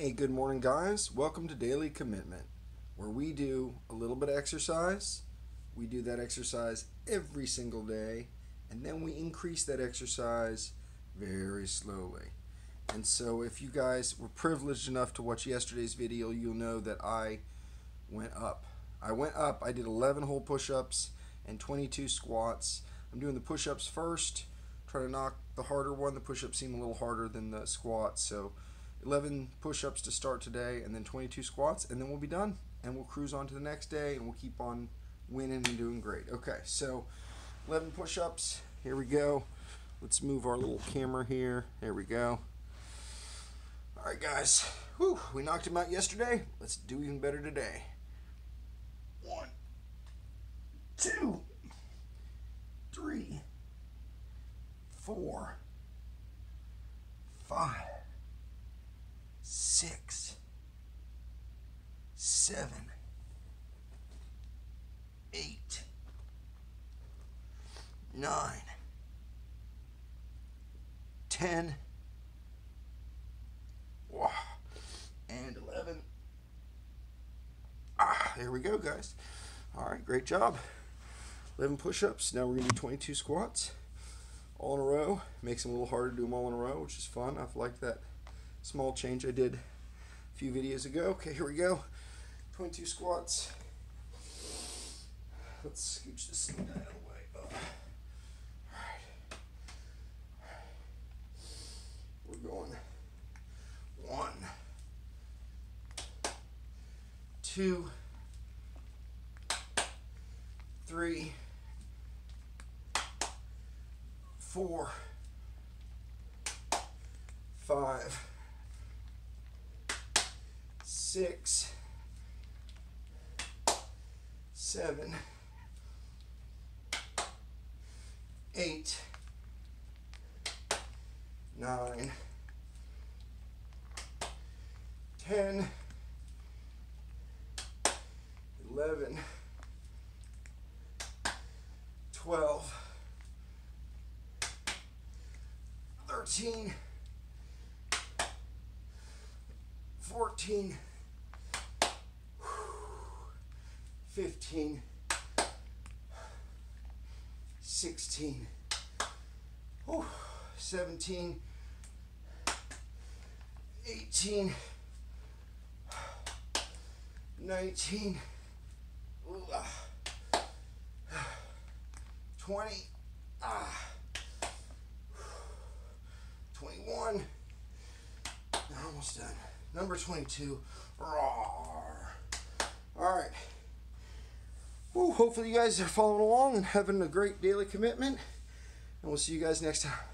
Hey, good morning, guys. Welcome to Daily Commitment, where we do a little bit of exercise. We do that exercise every single day, and then we increase that exercise very slowly. And so, if you guys were privileged enough to watch yesterday's video, you'll know that I went up. I went up, I did 11 whole push ups and 22 squats. I'm doing the push ups first, try to knock the harder one. The push ups seem a little harder than the squats, so 11 push ups to start today, and then 22 squats, and then we'll be done. And we'll cruise on to the next day, and we'll keep on winning and doing great. Okay, so 11 push ups. Here we go. Let's move our little camera here. There we go. All right, guys. Whew, we knocked him out yesterday. Let's do even better today. One, two, three, four, five, six, seven, eight, nine, ten. Wow. And 11. Ah, there we go, guys. All right, great job. 11 push ups. Now we're to do 22 squats all in a row. Makes them a little harder to do them all in a row, which is fun. I've liked that small change I did a few videos ago. Okay, here we go. 22 squats. Let's scooch this thing. We're going one, two, three, four, five, six, seven, eight, nine. 10, 11, 12, 13, 14, 15, 16, 17, 18, 19, ah, 20, ah, 21, almost done. Number 22, roar. All right. Woo, hopefully you guys are following along and having a great daily commitment. And we'll see you guys next time.